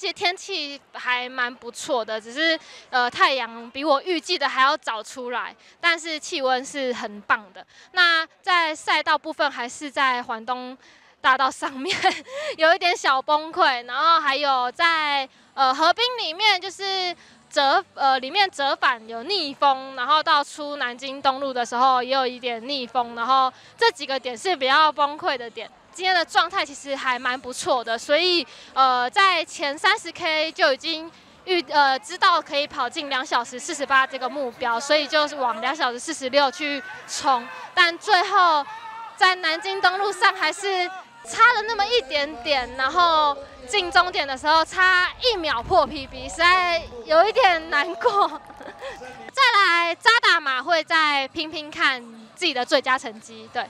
其实天气还蛮不错的，只是呃太阳比我预计的还要早出来，但是气温是很棒的。那在赛道部分还是在环东大道上面 有一点小崩溃，然后还有在呃河滨里面就是。折呃，里面折返有逆风，然后到出南京东路的时候也有一点逆风，然后这几个点是比较崩溃的点。今天的状态其实还蛮不错的，所以呃，在前三十 K 就已经预呃知道可以跑进两小时四十八这个目标，所以就是往两小时四十六去冲，但最后在南京东路上还是。差了那么一点点，然后进终点的时候差一秒破 PB，实在有一点难过。再来扎达马会再拼拼看自己的最佳成绩，对。